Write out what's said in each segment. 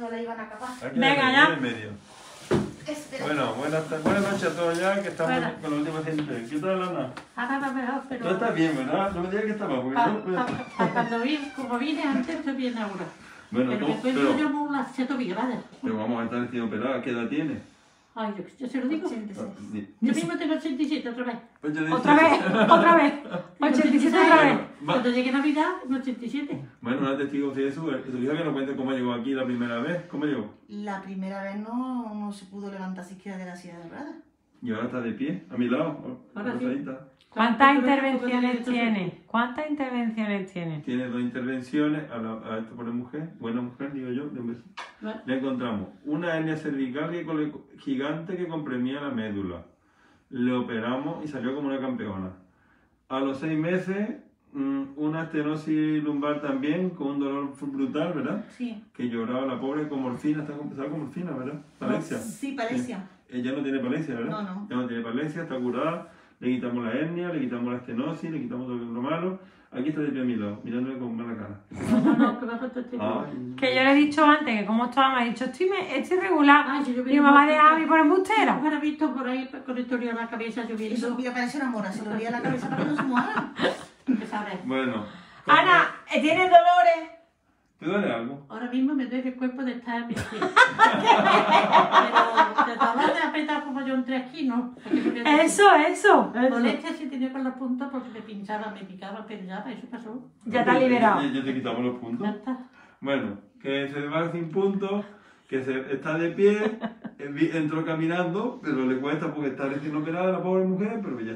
No la iban a acabar. Venga, en ya. Espera. Bueno, buenas, buenas noches a todos ya, que estamos Buenas. con la última gente. ¿Qué tal, Ana? Ahora va mejor, pero... Tú estás bien, ¿verdad? No me digas que estás mal, porque Pa- yo- pa- pa- cuando vi, como vine antes, estoy bien ahora. Bueno, pero tú, después pero, yo siete obligadas. pero vamos a estar recién operada. ¿Qué edad tienes? Ay, yo, yo se lo digo. 86. Ah, Yo mismo tengo 87 otra vez. Pues yo Otra decía- vez, otra vez. 87 otra vez. Cuando llegue Navidad, en 87. Bueno, una testigo de Jesús, su hija que nos cuente cómo llegó aquí la primera vez. ¿Cómo llegó? La primera vez no, no se pudo levantar siquiera de la silla de ruedas. Y ahora está de pie, a mi lado. Ahora sí. ¿Cuántas intervenciones tiene? ¿Cuántas intervenciones tiene? Tiene dos intervenciones, a, la, a esto por mujer, buena mujer, digo yo, de un beso. Bueno, Le encontramos una hernia cervical gigante que comprimía la médula. Le operamos y salió como una campeona. A los seis meses, una estenosis lumbar también, con un dolor brutal, ¿verdad? Sí. Que lloraba la pobre con morfina, está empezada con morfina, ¿verdad? Palencia. Sí, parecía. Ella no tiene palencia, ¿verdad? No, no. Ya no tiene palencia, está curada. Le quitamos la hernia, le quitamos la estenosis, le quitamos todo lo malo. Aquí está de pie a mi lado, mirándome con mala cara. no, no, que me ha este Ay. Que yo le he dicho antes que como estaba, me ha dicho, estoy, me- estoy regular. Ay, si yo y me va a visto- dejar a mí por embustera. hubiera visto por ahí con historia en la cabeza Eso lloviendo. mira, parece una mora. Se lo veía la cabeza para que no se mojara. Bueno. ¿cómo- Ana, eh, ¿tienes dolores? ¿Te duele algo? Ahora mismo me duele el cuerpo de estar en mi pie. Pero de dolor de apretar como yo creo que- Eso, eso. Molestia sí tenía con los puntos porque me pinchaba, me picaba, pellaba, eso pasó. Ya te has liberado. Ya, ya te quitamos los puntos. Ya está. Bueno, que se va sin puntos, que se, está de pie, entró caminando, pero le cuesta porque está recién operada la pobre mujer, pero ya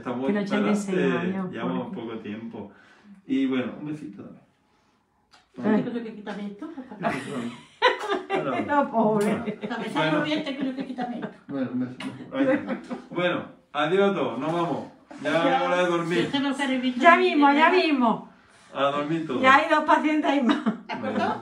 seis años, llevamos pobre. poco tiempo. Y bueno, un besito también. Que quitarme esto. No, pobre. Bueno. que un está. Bueno, adiós a todos, nos vamos. Ya es hora de dormir. Ya mismo, ya mismo. A dormir todos. Ya hay dos pacientes ahí más. ¿De acuerdo?